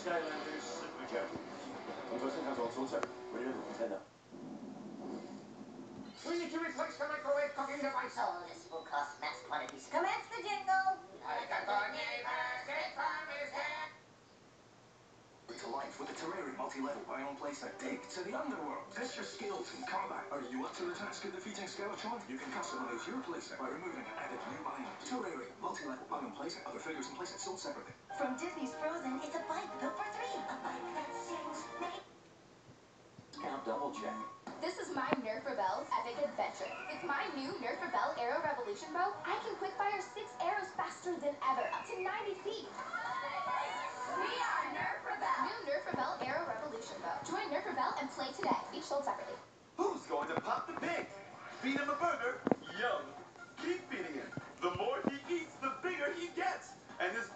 Skylanders, simply joking. He wasn't has all sorts of weird antenna. We need to replace the microwave cooking device. Oh, this life Terraria multi-level biome playset. Take to the underworld. Test your skills in combat. Are you up to the task of defeating Skeletron? You can customize your playset by removing and adding new biome. Terraria multi-level biome playset. Other figures and playsets sold separately. From Disney's Frozen, it's a bike built for three. A bike that sings. Make Count double check. This is my Nerf Rebelle Epic Adventure. With my new Nerf Rebelle Arrow Revolution bow, I can quick fire six arrows faster than ever, up to 90 feet. We are Nerf Rebelle. New Nerf Rebelle Arrow Revolution and play today. Each sold separately. Who's going to pop the pig? Feed him a burger? Yum. Keep feeding him. The more he eats, the bigger he gets. And his